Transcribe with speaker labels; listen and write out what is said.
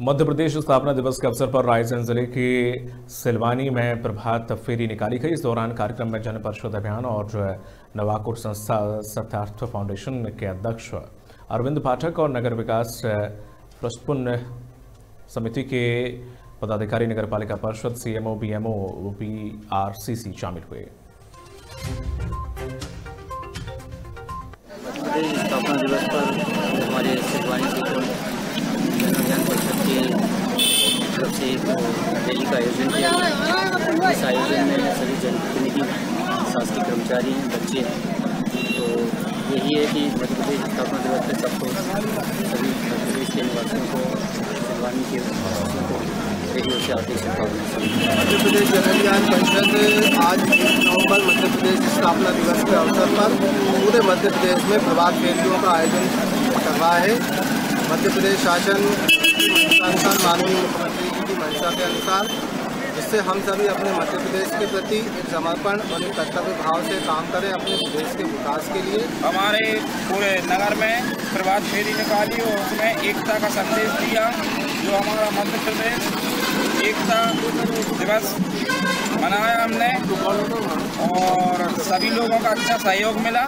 Speaker 1: मध्य प्रदेश स्थापना दिवस के अवसर पर रायसेन ज़िले के सिलवानी में प्रभात फेरी निकाली गई। इस दौरान कार्यक्रम में जन परिषद अभियान और नवाकुर संस्था, सत्यार्थ फाउंडेशन के अध्यक्ष अरविंद पाठक और नगर विकास प्रस्पुन समिति के पदाधिकारी, नगर पालिका परिषद, सीएमओ, बीएमओ बीआरसीसी शामिल हुए।
Speaker 2: स्थापना दिवस पर हमारे सिलवानी से जनविज्ञान परिषद की तरफ़ से एक रैली का आयोजन किया गया। इस आयोजन में सभी जनप्रतिनिधि, शासकीय कर्मचारी हैं बच्चे हैं। तो यही है कि मध्य प्रदेश स्थापना दिवस पर सबको, सभी मध्य प्रदेश के निवासियों को सिलवानी के निवासियों को रेडियो से आते शुभकामनाएँ
Speaker 3: मध्य प्रदेश जनविज्ञान परिषद आज नवंबर मध्य प्रदेश स्थापना दिवस के अवसर पर पूरे मध्य प्रदेश में प्रभात फेरियों का आयोजन कर रहा है। मध्य प्रदेश शासन अनुसार माननीय मुख्यमंत्री जी की मंशा के अनुसार, जिससे हम सभी अपने मध्य प्रदेश के प्रति एक समर्पण और एक कर्तव्य भाव से काम करें अपने प्रदेश के विकास के लिए।
Speaker 4: हमारे पूरे नगर में प्रभात फेरी निकाली और उसमें एकता का संदेश दिया, जो हमारा मध्य प्रदेश एकता दिवस मनाया हमने। और सभी लोगों का अच्छा सहयोग मिला।